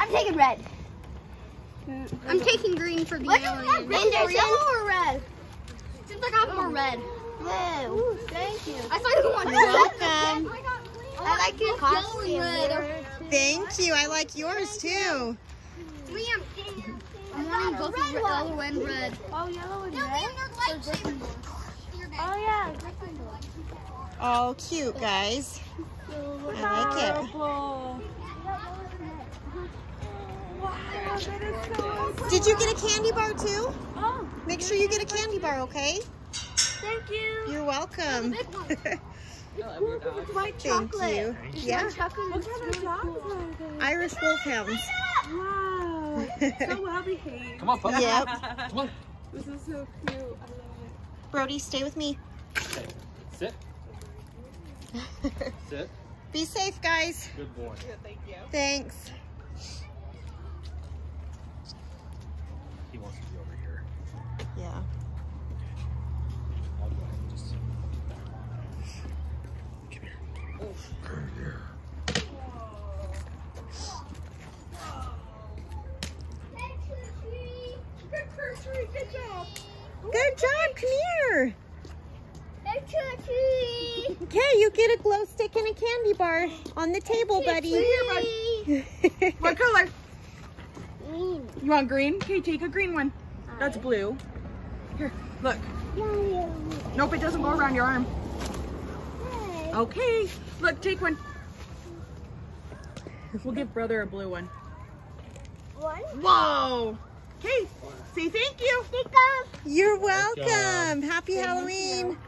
I'm taking red. I'm taking green for the What is alien. that red? Anderson? Yellow or red? Seems like I have more red. Blue. Thank you. I thought you wanted welcome. I like your costume. Thank you. I like yours too. Liam, I'm wanting both red red, yellow and red. Oh, yellow and No, red? Liam, they're lightsabers. Oh, yeah. All cute, guys. I like it. Wow, that is so Did you get a candy bar too? Oh, Make sure you get a candy bar, okay? thank you. You're welcome. Big one. It's white Thank chocolate. you. Yeah. Chocolate what kind of chocolate? Irish Wolfhounds. Wow. so well behaved. Come on, puppy. Yep. Come on. This is so cute. I love it. Brody, stay with me. Sit. Sit. Be safe, guys. Good boy. Thank you. Thanks. He wants to be over here. Yeah. I'll go ahead and just. Come here. Good job. Good job. Come here. Okay, you get a glow stick and a candy bar on the table, buddy. What color? Green. You want green? Okay, take a green one. That's blue. Here, look. Nope, it doesn't go around your arm. Okay, look, take one. We'll give brother a blue one. One. Whoa. Okay, say thank you. Pick up. You're Welcome. welcome. Happy Halloween.